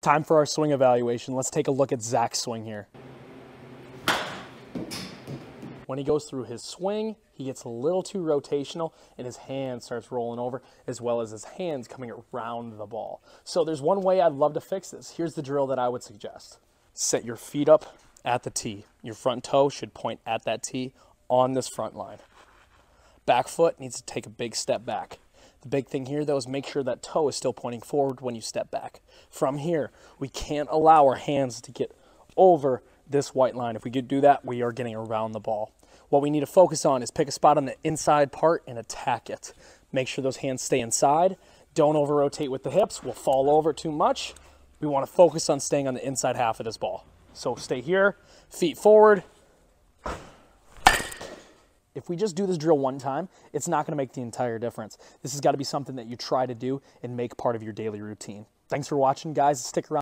Time for our swing evaluation. Let's take a look at Zach's swing here. When he goes through his swing, he gets a little too rotational and his hand starts rolling over as well as his hands coming around the ball. So there's one way I'd love to fix this. Here's the drill that I would suggest. Set your feet up at the tee. Your front toe should point at that tee on this front line. Back foot needs to take a big step back. The big thing here though is make sure that toe is still pointing forward when you step back. From here, we can't allow our hands to get over this white line. If we could do that, we are getting around the ball. What we need to focus on is pick a spot on the inside part and attack it. Make sure those hands stay inside. Don't over rotate with the hips. We'll fall over too much. We want to focus on staying on the inside half of this ball. So stay here, feet forward. If we just do this drill one time, it's not going to make the entire difference. This has got to be something that you try to do and make part of your daily routine. Thanks for watching, guys. Stick around.